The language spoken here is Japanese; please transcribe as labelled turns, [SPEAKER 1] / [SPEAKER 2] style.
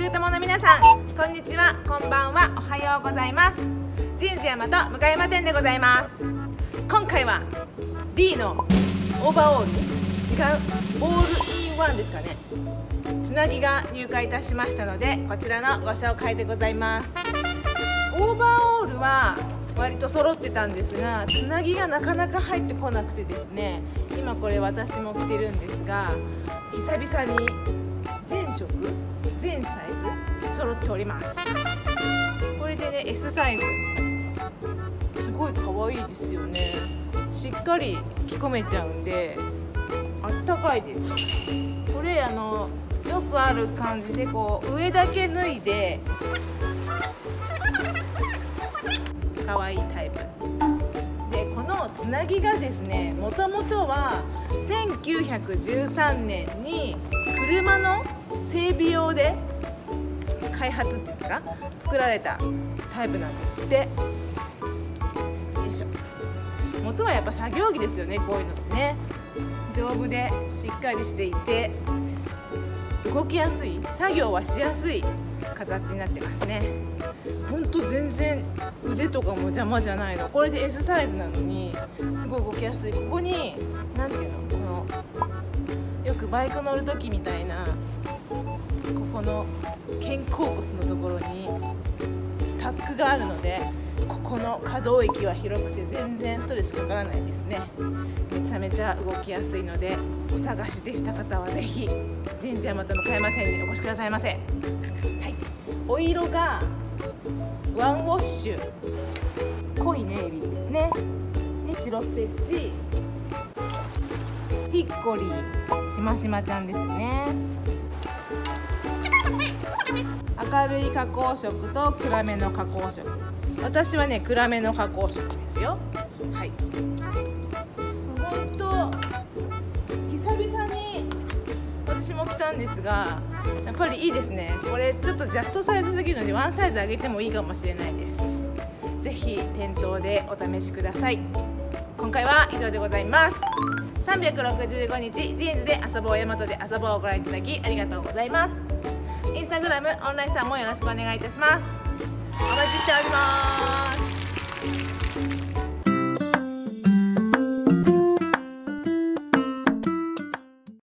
[SPEAKER 1] ズートモの皆さんこんにちはこんばんはおはようございます。ジーンズヤマト向山店でございます。今回は D のオーバーオール違うオールインワンですかね。つなぎが入荷いたしましたのでこちらのご紹介でございます。オーバーオールは割と揃ってたんですがつなぎがなかなか入ってこなくてですね今これ私も着てるんですが久々に全色全サイズ揃っております。これでね S サイズ。すごい可愛いですよね。しっかり着込めちゃうんであったかいです。これあのよくある感じでこう上だけ脱いで可愛いタイプ。つなぎがですねもともとは1913年に車の整備用で開発っていうんですか作られたタイプなんですって。よいしょ。元はやっぱ作業着ですよねこういうのってね。丈夫でしっかりしていて動きやすい作業はしやすい形になってますね。腕とかも邪魔じゃないの。これで S サイズなのにすごい動きやすい。ここに何ていうのこのよくバイク乗る時みたいなここの肩甲骨のところにタックがあるのでここの可動域は広くて全然ストレスかからないですね。めちゃめちゃ動きやすいのでお探しでした方は是非神社山と向山店にお越しくださいませ。はい。お色がワンウォッシュ。濃いネイビーですね。で白ステッチ。ヒッコリーしましまちゃんですね。明るい加工色と暗めの加工色私はね暗めの加工色ですよ。はい。私も着たんですがやっぱりいいですね。これちょっとジャストサイズすぎるのでワンサイズ上げてもいいかもしれないです。ぜひ店頭でお試しください。今回は以上でございます。365日ジーンズで遊ぼう大和で遊ぼうをご覧いただきありがとうございます。インスタグラムオンラインスタもよろしくお願いいたします。お待ちしております。